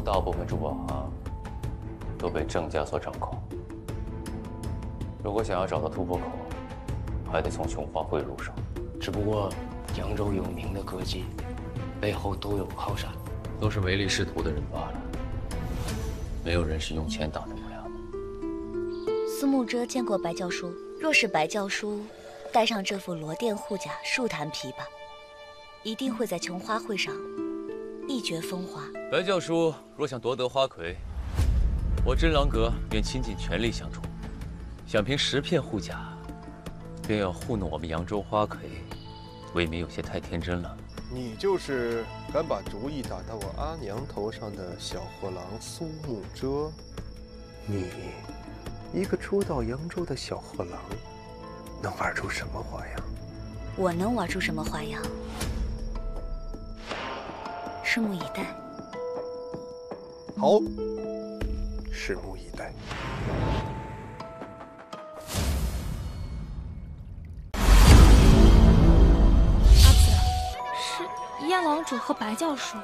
州大部分珠宝行都被郑家所掌控。如果想要找到突破口，还得从琼花会入手。只不过扬州有名的歌姬，背后都有靠山，都是唯利是图的人罢了。没有人是用钱打动不了的。苏慕遮见过白教书，若是白教书带上这副罗甸护甲数弹琵琶，一定会在琼花会上一绝风华。白教书若想夺得花魁，我真狼阁愿倾尽全力相助。想凭十片护甲，便要糊弄我们扬州花魁？未免有些太天真了。你就是敢把主意打到我阿娘头上的小货郎苏慕遮？你一个初到扬州的小货郎，能玩出什么花样？我能玩出什么花样？拭目以待。好，拭目以待。阿紫，是燕王主和白教授，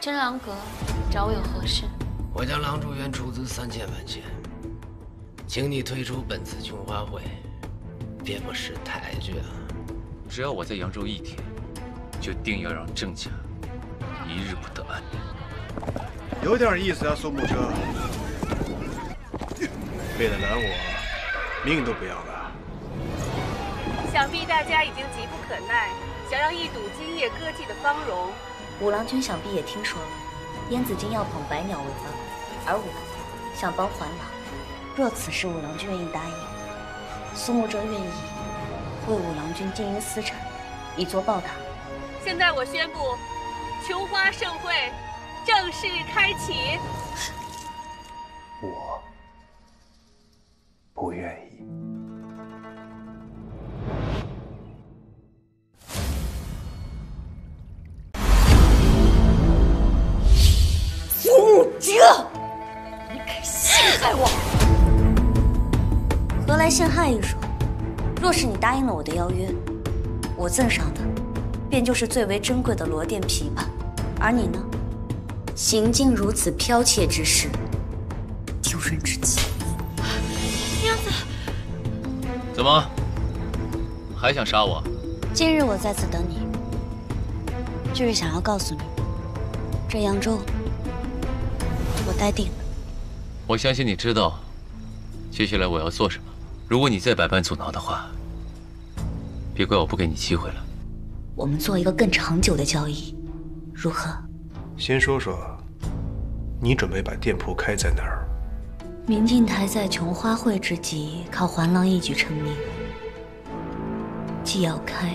真狼阁找我有何事？我家狼主愿出资三千万钱，请你退出本次琼花会，别不识抬举啊！只要我在扬州一天，就定要让郑家一日不得安宁。有点意思啊，苏慕遮。为了拦我，命都不要了。想必大家已经急不可耐，想要一睹今夜歌妓的芳容。五郎君想必也听说了，燕子京要捧百鸟为芳，而我想帮环郎。若此事五郎君愿意答应，苏慕哲愿意为五郎君经营私产，以作报答。现在我宣布，琼花盛会正式开启。我。不愿意。来陷害一说？若是你答应了我的邀约，我赠上的便就是最为珍贵的罗甸琵琶，而你呢，行径如此剽窃之事，丢人至极。娘子，怎么还想杀我？今日我在此等你，就是想要告诉你，这扬州我待定了。我相信你知道接下来我要做什么。如果你再百般阻挠的话，别怪我不给你机会了。我们做一个更长久的交易，如何？先说说，你准备把店铺开在哪儿？明镜台在琼花会之际，靠环廊一举成名，既要开，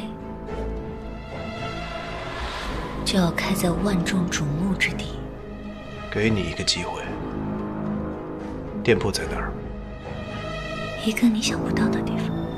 就要开在万众瞩目之地。给你一个机会，店铺在哪儿？一个你想不到的地方。